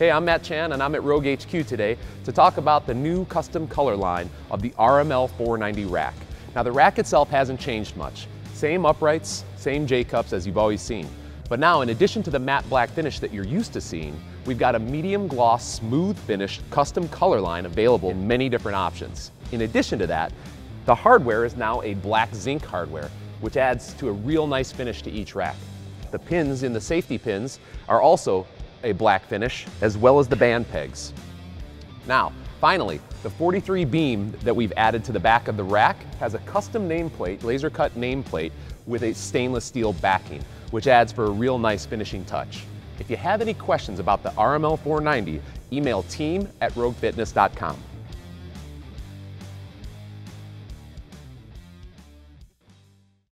Hey, I'm Matt Chan and I'm at Rogue HQ today to talk about the new custom color line of the RML 490 rack. Now the rack itself hasn't changed much. Same uprights, same J-cups as you've always seen. But now in addition to the matte black finish that you're used to seeing, we've got a medium gloss, smooth finish custom color line available in many different options. In addition to that, the hardware is now a black zinc hardware, which adds to a real nice finish to each rack. The pins in the safety pins are also a black finish, as well as the band pegs. Now, finally, the 43 beam that we've added to the back of the rack has a custom nameplate, laser cut nameplate, with a stainless steel backing, which adds for a real nice finishing touch. If you have any questions about the RML 490, email team at roguefitness.com.